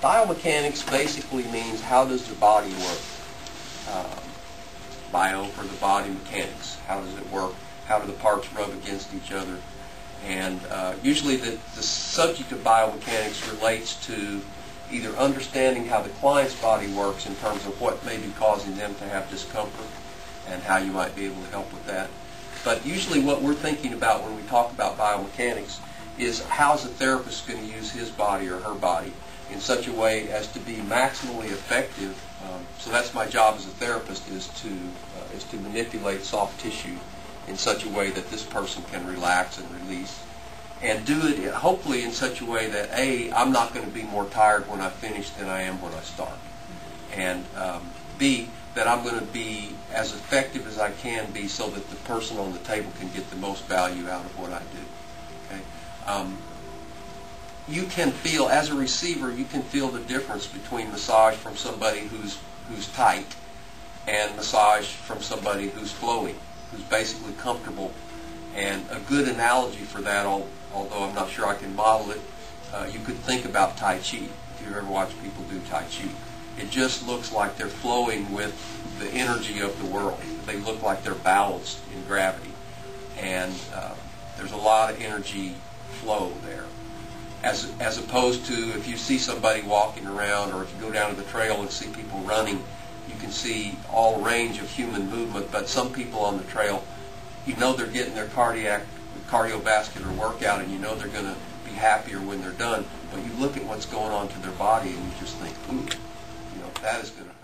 biomechanics basically means how does the body work? Um, bio for the body mechanics. How does it work? How do the parts rub against each other? And uh, usually the, the subject of biomechanics relates to either understanding how the client's body works in terms of what may be causing them to have discomfort and how you might be able to help with that. But usually what we're thinking about when we talk about biomechanics is how's a therapist going to use his body or her body in such a way as to be maximally effective. Um, so that's my job as a therapist is to uh, is to manipulate soft tissue in such a way that this person can relax and release and do it hopefully in such a way that a I'm not going to be more tired when I finish than I am when I start, and um, b that I'm going to be as effective as I can be so that the person on the table can get the most value out of what I do. Okay. Um, you can feel as a receiver, you can feel the difference between massage from somebody who's who's tight and massage from somebody who's flowing, who's basically comfortable. And a good analogy for that, although I'm not sure I can model it, uh, you could think about Tai Chi. If you've ever watch people do Tai Chi, it just looks like they're flowing with the energy of the world. They look like they're balanced in gravity, and uh, there's a lot of energy flow there. As, as opposed to if you see somebody walking around or if you go down to the trail and see people running, you can see all range of human movement, but some people on the trail, you know they're getting their cardiac, cardiovascular workout and you know they're going to be happier when they're done, but you look at what's going on to their body and you just think, ooh, you know, that is going to